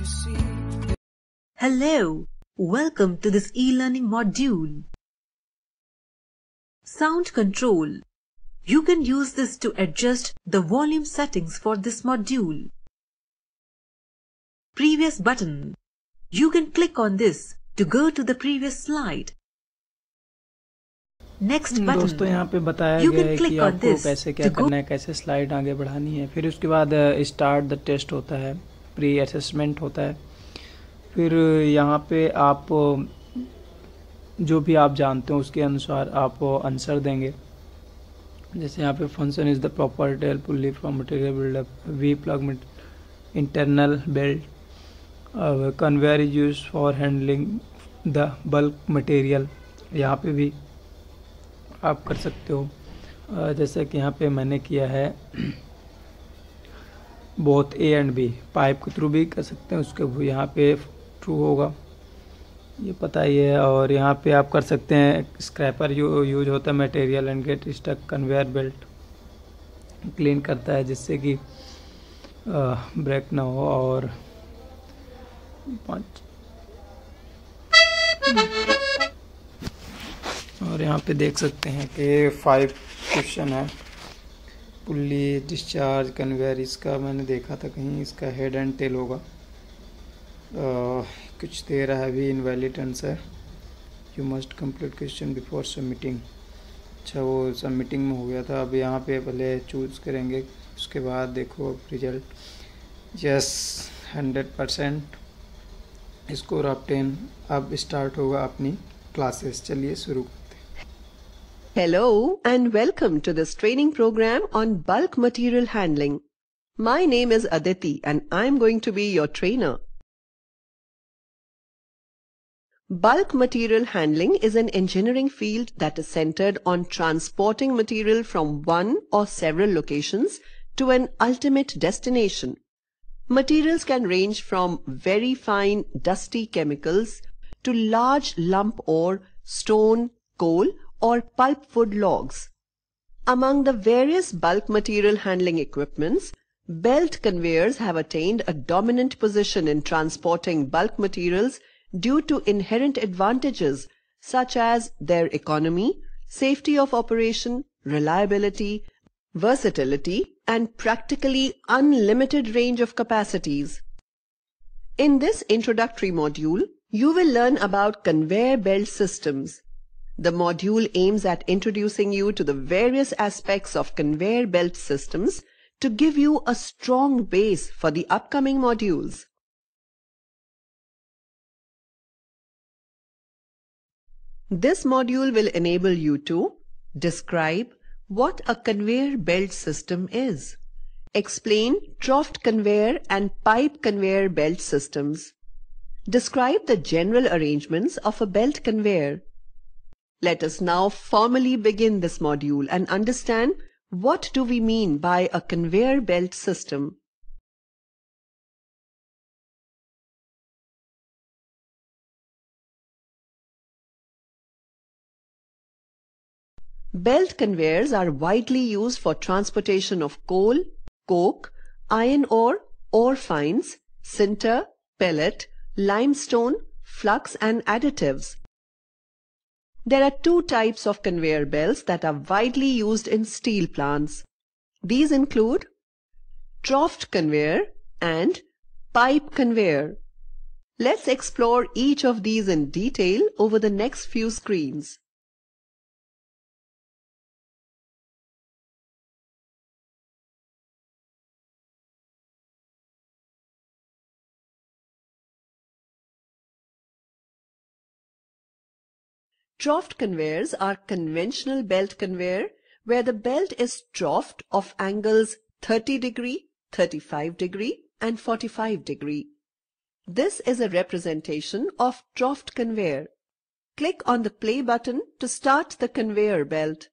you see? Hello, welcome to this e-learning module. Sound control. You can use this to adjust the volume settings for this module. Previous button. You can click on this to go to the previous slide. Next button. दोस्तों यहाँ पे बताया You गया can है click कि on आपको this कैसे क्या to go- करना है कैसे स्लाइड आगे बढ़ानी है फिर उसके बाद स्टार्ट द टेस्ट होता है प्री असेसमेंट होता है। फिर यहाँ पे आप जो भी आप जानते हो उसके अनुसार आप आंसर देंगे। जैसे यहाँ पे function is the proper tail pulley from material buildup we plug internal belt conveyor is use for handling the bulk material यहाँ पे भी आप कर सकते हो। अ, जैसे कि यहाँ पे मैंने किया है both A and B pipe के थ्रू भी कर सकते हैं उसके यहाँ पे ट्रू होगा। ये पता ही है और यहाँ पे आप कर सकते हैं स्क्रैपर यू, यूज़ होता है material and get stuck conveyor belt clean करता है जिससे कि ब्रेक ना हो और पाँच। और यहाँ पे देख सकते हैं कि फाइव क्वेश्चन है। पुल्ली डिस्चार्ज कन्वेयर इसका मैंने देखा था कहीं इसका हेड एंड टेल होगा। कुछ दे रहा है अभी invalid answer you must complete question before submitting अच्छा वो सबमिटिंग में हो गया था। अब यहाँ पे पहले चूज़ करेंगे, उसके बाद देखो अब result yes hundred percent score of ten अब स्टार्ट होगा अपनी क्लासेस चलिए शुरू। Hello and welcome to this training program on bulk material handling. My name is Aditi and I'm going to be your trainer. Bulk material handling is an engineering field that is centered on transporting material from one or several locations to an ultimate destination. Materials can range from very fine dusty chemicals to large lump ore, stone, coal or pulpwood logs. Among the various bulk material handling equipments, belt conveyors have attained a dominant position in transporting bulk materials due to inherent advantages such as their economy, safety of operation, reliability, versatility, and practically unlimited range of capacities. In this introductory module, you will learn about conveyor belt systems. The module aims at introducing you to the various aspects of conveyor belt systems to give you a strong base for the upcoming modules. This module will enable you to describe what a conveyor belt system is, explain trough conveyor and pipe conveyor belt systems, describe the general arrangements of a belt conveyor, let us now formally begin this module and understand what do we mean by a conveyor belt system. Belt conveyors are widely used for transportation of coal, coke, iron ore, ore fines, sinter, pellet, limestone, flux and additives. There are two types of conveyor belts that are widely used in steel plants. These include troughed conveyor and pipe conveyor. Let's explore each of these in detail over the next few screens. Troughed conveyors are conventional belt conveyor where the belt is troughed of angles 30 degree, 35 degree and 45 degree. This is a representation of troughed conveyor. Click on the play button to start the conveyor belt.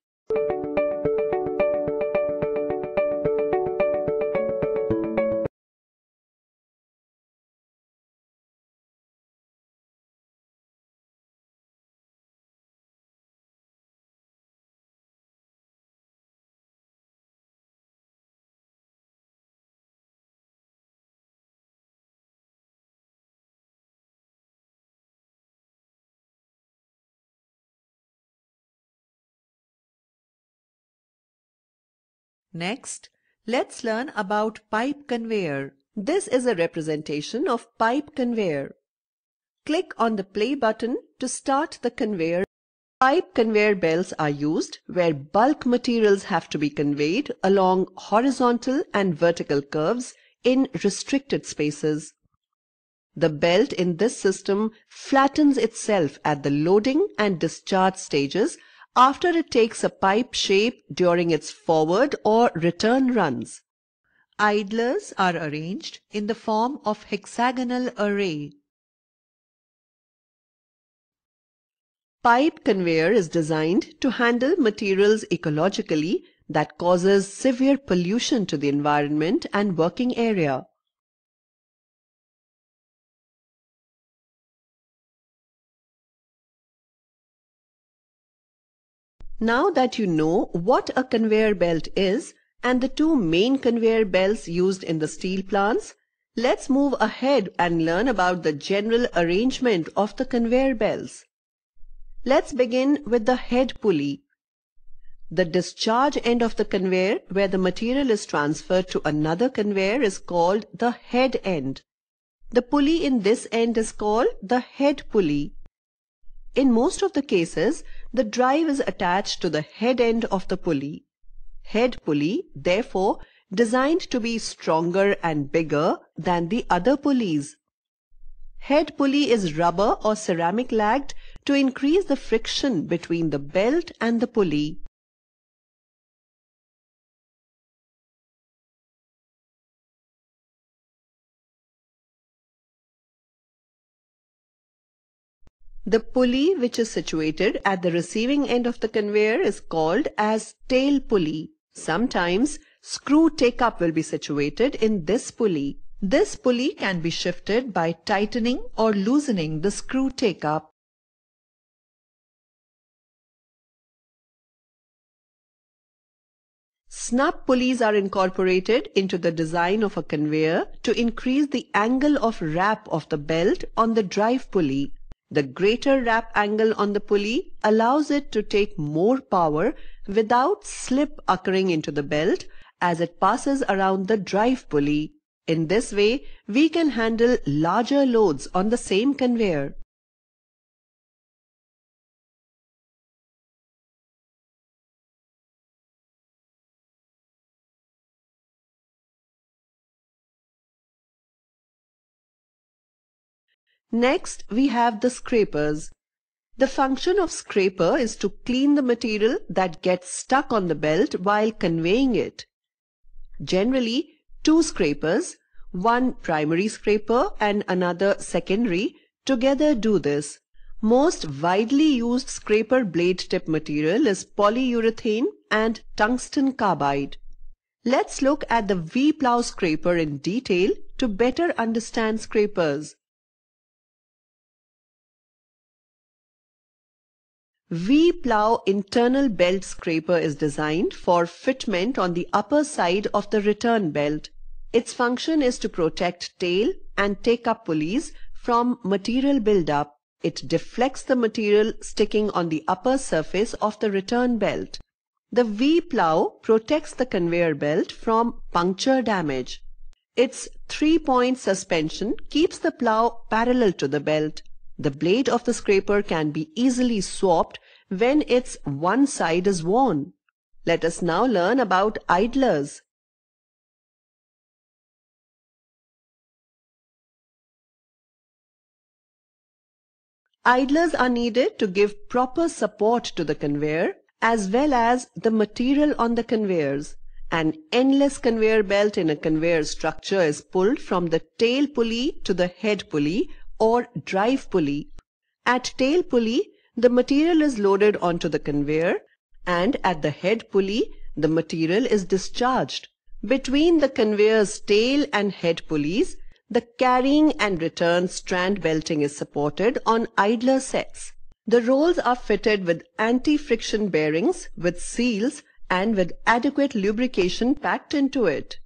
Next, let's learn about pipe conveyor. This is a representation of pipe conveyor. Click on the play button to start the conveyor. Pipe conveyor belts are used where bulk materials have to be conveyed along horizontal and vertical curves in restricted spaces. The belt in this system flattens itself at the loading and discharge stages after it takes a pipe shape during its forward or return runs. Idlers are arranged in the form of hexagonal array. Pipe conveyor is designed to handle materials ecologically that causes severe pollution to the environment and working area. Now that you know what a conveyor belt is and the two main conveyor belts used in the steel plants, let's move ahead and learn about the general arrangement of the conveyor belts. Let's begin with the head pulley. The discharge end of the conveyor where the material is transferred to another conveyor is called the head end. The pulley in this end is called the head pulley. In most of the cases, the drive is attached to the head end of the pulley. Head pulley, therefore, designed to be stronger and bigger than the other pulleys. Head pulley is rubber or ceramic lagged to increase the friction between the belt and the pulley. The pulley which is situated at the receiving end of the conveyor is called as tail pulley. Sometimes screw take-up will be situated in this pulley. This pulley can be shifted by tightening or loosening the screw take-up. Snub pulleys are incorporated into the design of a conveyor to increase the angle of wrap of the belt on the drive pulley. The greater wrap angle on the pulley allows it to take more power without slip occurring into the belt as it passes around the drive pulley. In this way, we can handle larger loads on the same conveyor. Next, we have the scrapers. The function of scraper is to clean the material that gets stuck on the belt while conveying it. Generally, two scrapers, one primary scraper and another secondary, together do this. Most widely used scraper blade tip material is polyurethane and tungsten carbide. Let's look at the V-plow scraper in detail to better understand scrapers. V-plow internal belt scraper is designed for fitment on the upper side of the return belt. Its function is to protect tail and take-up pulleys from material buildup. It deflects the material sticking on the upper surface of the return belt. The V-plow protects the conveyor belt from puncture damage. Its three-point suspension keeps the plow parallel to the belt. The blade of the scraper can be easily swapped when its one side is worn. Let us now learn about idlers. Idlers are needed to give proper support to the conveyor as well as the material on the conveyors. An endless conveyor belt in a conveyor structure is pulled from the tail pulley to the head pulley or drive pulley. At tail pulley, the material is loaded onto the conveyor and at the head pulley, the material is discharged. Between the conveyor's tail and head pulleys, the carrying and return strand belting is supported on idler sets. The rolls are fitted with anti-friction bearings with seals and with adequate lubrication packed into it.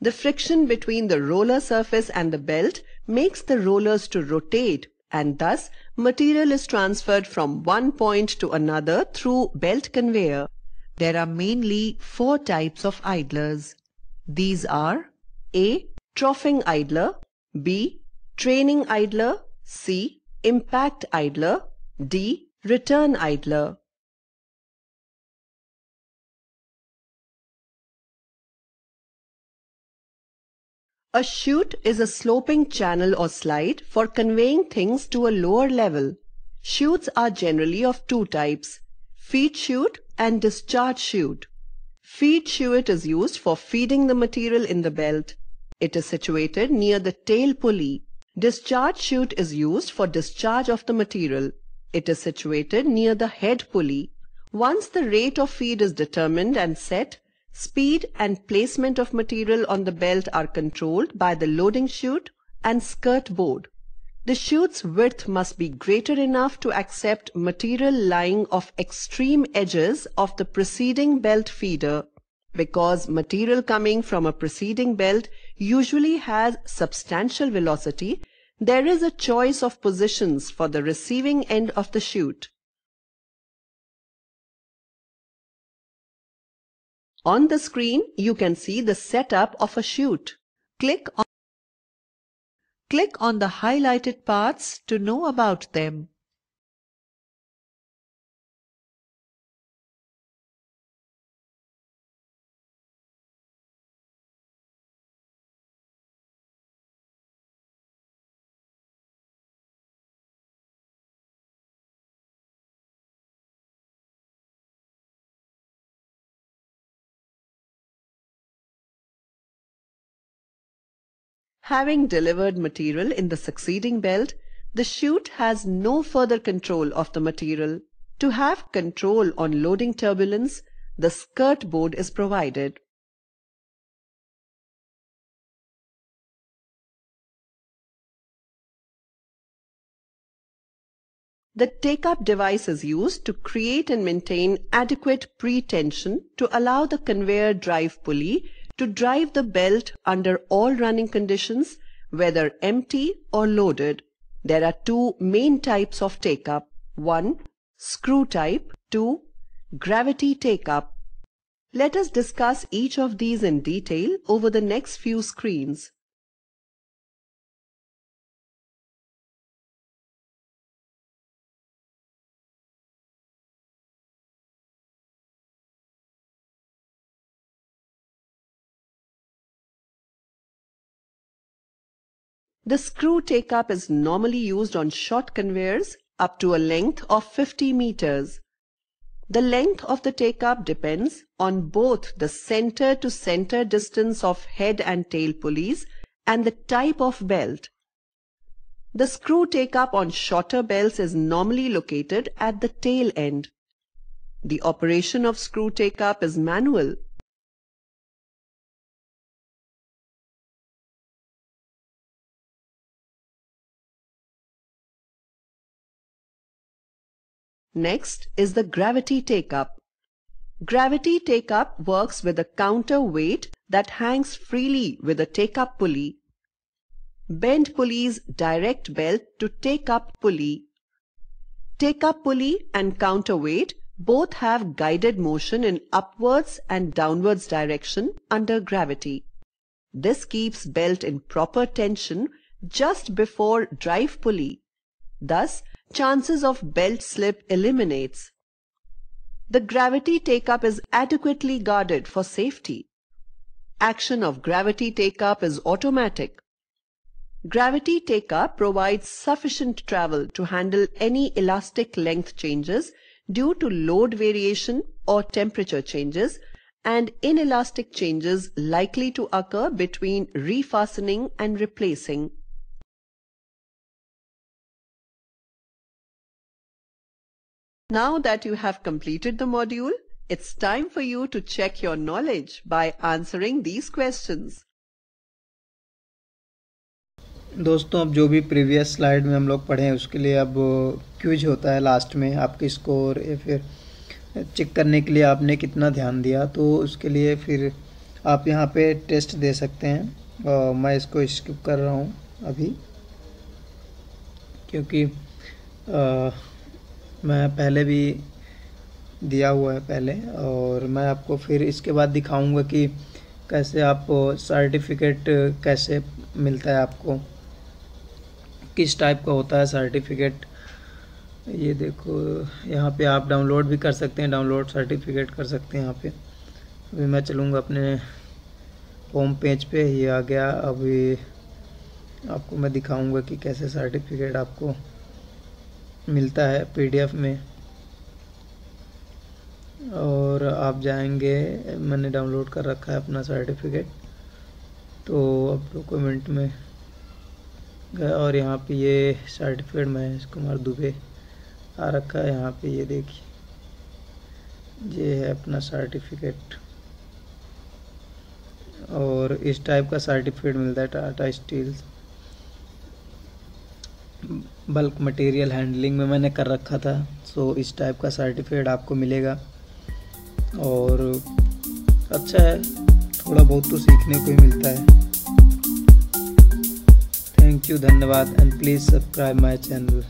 The friction between the roller surface and the belt makes the rollers to rotate and thus material is transferred from one point to another through belt conveyor. There are mainly four types of idlers. These are A. Troughing idler B. Training idler C. Impact idler D. Return idler A chute is a sloping channel or slide for conveying things to a lower level. Chutes are generally of two types, feed chute and discharge chute. Feed chute is used for feeding the material in the belt. It is situated near the tail pulley. Discharge chute is used for discharge of the material. It is situated near the head pulley. Once the rate of feed is determined and set, Speed and placement of material on the belt are controlled by the loading chute and skirt board. The chute's width must be greater enough to accept material lying off extreme edges of the preceding belt feeder. Because material coming from a preceding belt usually has substantial velocity, there is a choice of positions for the receiving end of the chute. On the screen, you can see the setup of a chute. Click on, click on the highlighted parts to know about them. Having delivered material in the succeeding belt, the chute has no further control of the material. To have control on loading turbulence, the skirt board is provided. The take-up device is used to create and maintain adequate pre-tension to allow the conveyor drive pulley to drive the belt under all running conditions, whether empty or loaded. There are two main types of take-up. One, screw type. Two, gravity take-up. Let us discuss each of these in detail over the next few screens. The screw take-up is normally used on short conveyors up to a length of 50 meters. The length of the take-up depends on both the center to center distance of head and tail pulleys and the type of belt. The screw take-up on shorter belts is normally located at the tail end. The operation of screw take-up is manual Next is the gravity take-up. Gravity take-up works with a counterweight that hangs freely with a take-up pulley. Bend pulleys direct belt to take-up pulley. Take-up pulley and counterweight both have guided motion in upwards and downwards direction under gravity. This keeps belt in proper tension just before drive pulley. Thus, chances of belt slip eliminates. The gravity take-up is adequately guarded for safety. Action of gravity take-up is automatic. Gravity take-up provides sufficient travel to handle any elastic length changes due to load variation or temperature changes and inelastic changes likely to occur between refastening and replacing. Now that you have completed the module, it's time for you to check your knowledge by answering these questions. दोस्तों अब जो भी previous slide में हम लोग पढ़े हैं उसके लिए अब क्यूज होता है लास्ट में आपके स्कोर या फिर चेक करने के लिए आपने कितना ध्यान दिया तो उसके लिए फिर आप यहाँ पे टेस्ट दे सकते हैं और मैं इसको स्किप कर रहा हूँ अभी क्योंकि आ, मैं पहले भी दिया हुआ है पहले, और मैं आपको फिर इसके बाद दिखाऊँगा कि कैसे आप सर्टिफिकेट कैसे मिलता है आपको, किस टाइप का होता है सर्टिफिकेट ये देखो, यहाँ पे आप डाउनलोड भी कर सकते हैं डाउनलोड सर्टिफिकेट कर सकते हैं यहाँ पे। अभी मैं चलूँगा अपने होम पेज पे, ये आ गया। अभी आपको मैं दिखाऊँगा कि कैसे सर्टिफिकेट आपको मिलता है पीडीएफ में। और आप जाएँगे, मैंने डाउनलोड कर रखा है अपना सर्टिफिकेट। तो अब डॉक्यूमेंट में गया और यहाँ पे ये सर्टिफिकेट महेश कुमार दुबे आ रखा है। यहाँ पे ये देखिए, ये है अपना सर्टिफिकेट और इस टाइप का सर्टिफिकेट मिलता है Tata steel bulk material handling में मैंने कर रखा था। सो इस टाइप का सर्टिफिकेट आपको मिलेगा। और अच्छा है, थोड़ा बहुत तो सीखने को ही मिलता है। थैंक यू धन्यवाद and please subscribe my channel